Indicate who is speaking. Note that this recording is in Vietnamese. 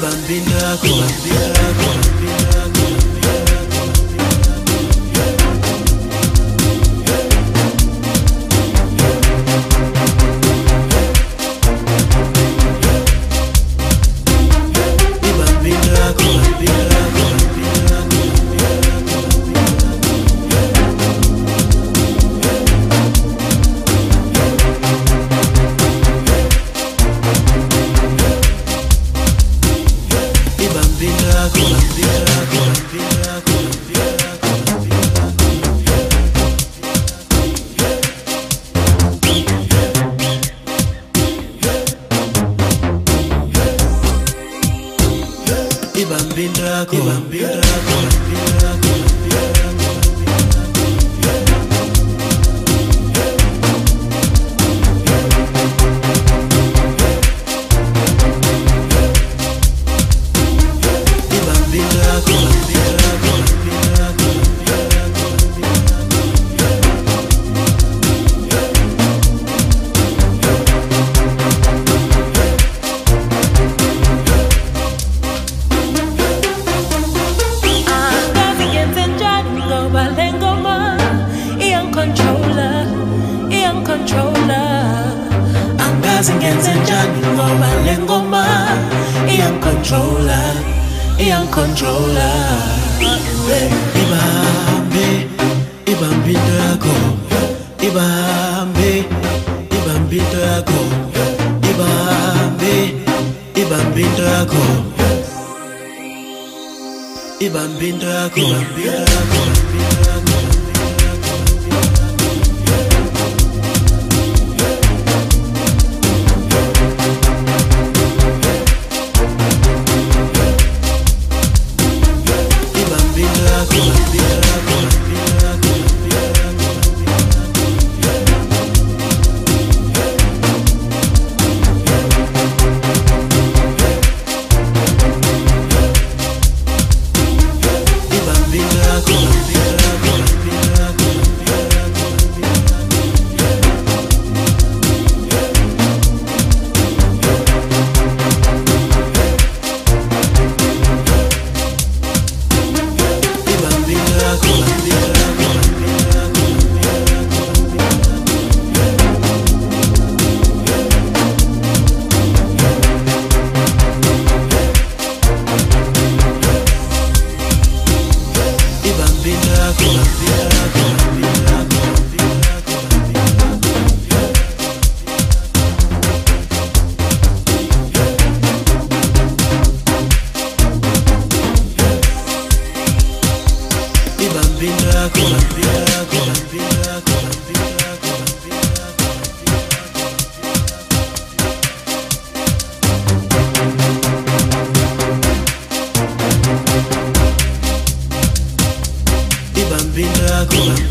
Speaker 1: bambina, bambina. Ibambindrako. Ibambindrako.
Speaker 2: Ibambindrako. singenze njani ngoba le ngoma iyangicontrola iyangicontrola
Speaker 1: ibambe ibambe into yakho ibambe ibambe into yakho ibambe ibambe into yakho ibambe into yakho ibambe into yakho agora.